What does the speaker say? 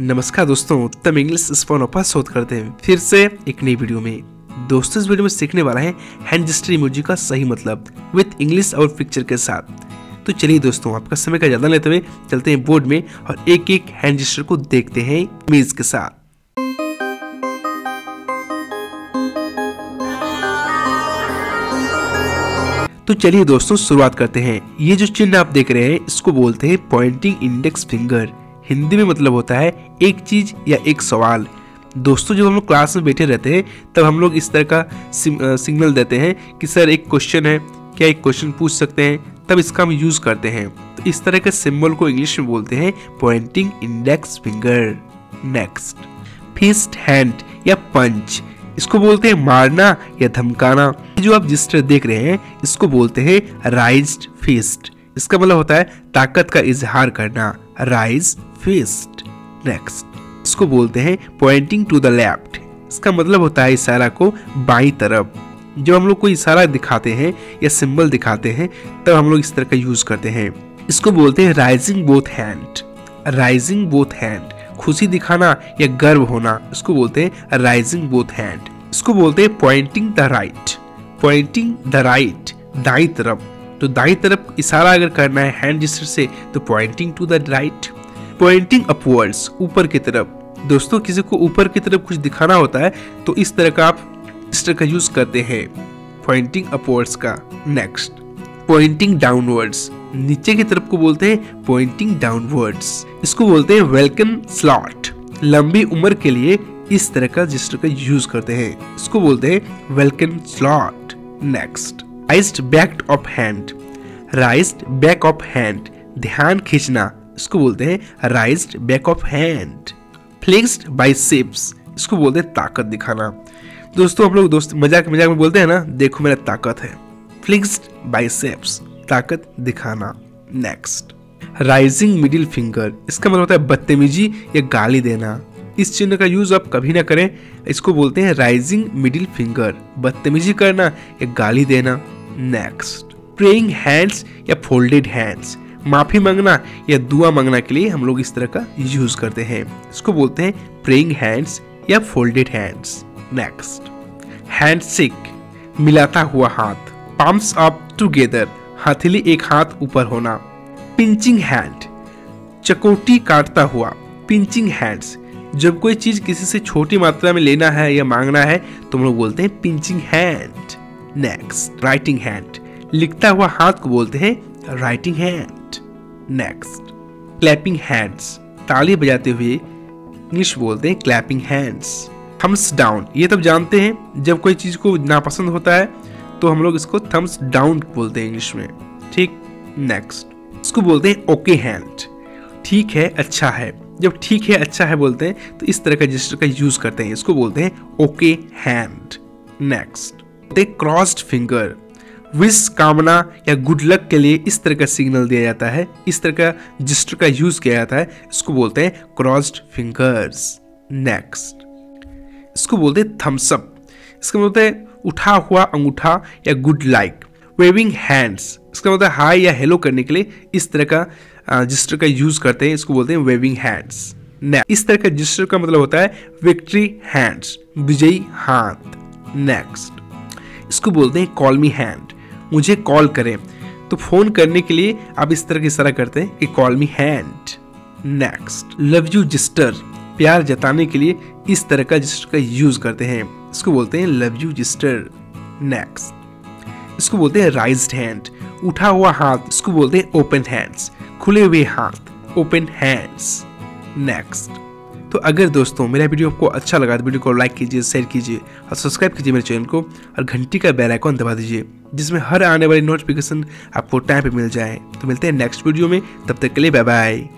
नमस्कार दोस्तों तम इंग्लिश स्पॉन पर शोध करते हैं। फिर से एक नई वीडियो में। दोस्तों, इस वीडियो में सीखने वाला है हैंड जस्टर इमोजी का सही मतलब विथ इंग्लिश और पिक्चर के साथ। तो चलिए दोस्तों, आपका समय का ज़्यादा लेते हुए चलते हैं बोर्ड में और एक एक हैंड जस्टर को देखते हैं इमेज के साथ। तो चलिए दोस्तों, शुरुआत करते हैं। ये जो चिन्ह आप देख रहे हैं, इसको बोलते हैं पॉइंटिंग इंडेक्स फिंगर हिंदी में मतलब होता है एक चीज़ या एक सवाल। दोस्तों, जब हम लोग क्लास में बैठे रहते हैं, तब हम लोग इस तरह का सिग्नल देते हैं कि, सर, एक क्वेश्चन है, क्या एक क्वेश्चन पूछ सकते हैं? तब इसका हम यूज़ करते हैं। तो इस तरह के सिंबल को इंग्लिश में बोलते हैं pointing index finger. Next, fist hand या पंच। इसको बोलते हैं मारना या धमकाना। जो आप जिस तरह देख रहे हैं, इसको बोलते हैं राइज्ड फिस्ट। इसका मतलब होता है ताकत का इजहार करना। राइज फिस्ट नेक्स्ट इसको बोलते हैं पॉइंटिंग टू द लेफ़्ट इसका मतलब होता है इशारा को बाई तरफ़। जब हम लोग कोई इशारा दिखाते हैं या सिंबल दिखाते हैं, तब हम लोग इस तरह का यूज़ करते हैं। इसको बोलते हैं raising both hand raising both hand खुशी दिखाना या गर्व होना, इसको बोलते हैं राइजिंग बोथ हैंड इसको बोलते हैं pointing the right pointing the right दाई तरफ़। तो दाई तरफ़ इशारा अगर करना है हैंड जिस्टर से तो pointing to the right pointing upwards ऊपर की तरफ़। दोस्तों, किसी को ऊपर की तरफ़ कुछ दिखाना होता है तो इस तरह का आप इस तरह का यूज़ करते हैं। पॉइंटिंग अपवर्ड्स का। नेक्स्ट पॉइंटिंग डाउनवर्ड्स नीचे की तरफ़ को बोलते हैं पॉइंटिंग डाउनवर्ड्स इसको बोलते हैं वेलकम स्लॉट लंबी उम्र के लिए इस तरह का जिस तरह का यूज़ करते हैं। इसको बोलते हैं welcome slot next raised back of hand raised back of hand ध्यान खींचना। इसको बोलते हैं raised back of hand flexed biceps इसको बोलते हैं ताकत दिखाना। दोस्तों हम लोग दोस्त मज़ाक मज़ाक में बोलते हैं ना, देखो मेरा ताकत है। फ्लेक्स्ड बाइसेप्स ताकत दिखाना। Next, raising middle finger. इसका मतलब होता है बदतमीजी या गाली देना। इस चिन्ह का यूज़ आप कभी ना करें। इसको बोलते हैं राइजिंग मिडिल फिंगर। बदतमीजी करना या गाली देना। नेक्स्ट, प्रेइंग हैंड्स या फोल्डेड हैंड्स। माफ़ी मांगना या दुआ मांगना के लिए हम लोग इस तरह का यूज़ करते हैं। इसको बोलते हैं प्रेइंग हैंड्स या folded hands next hand shake मिलाता हुआ हाथ। पाम्स अप टुगेदर हथेली एक हाथ ऊपर होना। पिंचिंग हैंड चकोटी काटता हुआ। पिंचिंग हैंड्स जब कोई चीज़ किसी से छोटी मात्रा में लेना है या मांगना है तो हम लोग बोलते हैं pinching hand next writing hand लिखता हुआ हाथ को बोलते हैं writing hand next clapping hands ताली बजाते हुए इंग्लिश बोलते हैं क्लैपिंग हैंड्स थम्स डाउन ये तब जानते हैं जब कोई चीज़ को नापसंद होता है तो हम लोग इसको थम्स डाउन बोलते हैं इंग्लिश में. ठीक? नेक्स्ट इसको बोलते हैं ओके हैंड ठीक है अच्छा है. जब ठीक है अच्छा है बोलते हैं तो इस तरह का रजिस्टर का यूज़ करते हैं. इसको बोलते हैं okay hand next crossed finger wish कामना या गुड लक के लिए इस तरह का सिग्नल दिया जाता है, इस तरह का जिस्टर का यूज़ किया जाता है, इसको बोलते हैं क्रॉस्ड फिंगर्स नेक्स्ट इसको बोलते हैं थम्सअप इसका मतलब है उठा हुआ अंगूठा या गुड लाइक वेविंग हैंड्स इसका मतलब हाई या हेलो करने के लिए इस तरह का जिस्टर का यूज़ करते हैं, इसको बोलते हैं वेविंग हैंड्स इस तरह का जिस्टर का मतलब होता है विक्ट्री हैंड्स विजयी हाथ. नेक्स्ट इसको बोलते हैं कॉल मी हैंड मुझे कॉल करें। तो फ़ोन करने के लिए आप इस तरह की इशारा करते हैं कि call me hand. Next love you gesture प्यार जताने के लिए इस तरह का जिस्टर का यूज़ करते हैं। इसको बोलते हैं लव यू जिस्टर नेक्स्ट इसको बोलते हैं राइज हैंड उठा हुआ हाथ, इसको बोलते हैं ओपन हैंड्स खुले हुए हाथ ओपन हैंड्स नेक्स्ट तो अगर दोस्तों मेरा वीडियो आपको अच्छा लगा तो वीडियो को लाइक कीजिए शेयर कीजिए और सब्सक्राइब कीजिए मेरे चैनल को और घंटी का बेल आइकॉन दबा दीजिए, जिसमें हर आने वाली नोटिफिकेशन आपको टाइम पे मिल जाए। तो मिलते हैं नेक्स्ट वीडियो में, तब तक के लिए बाय बाय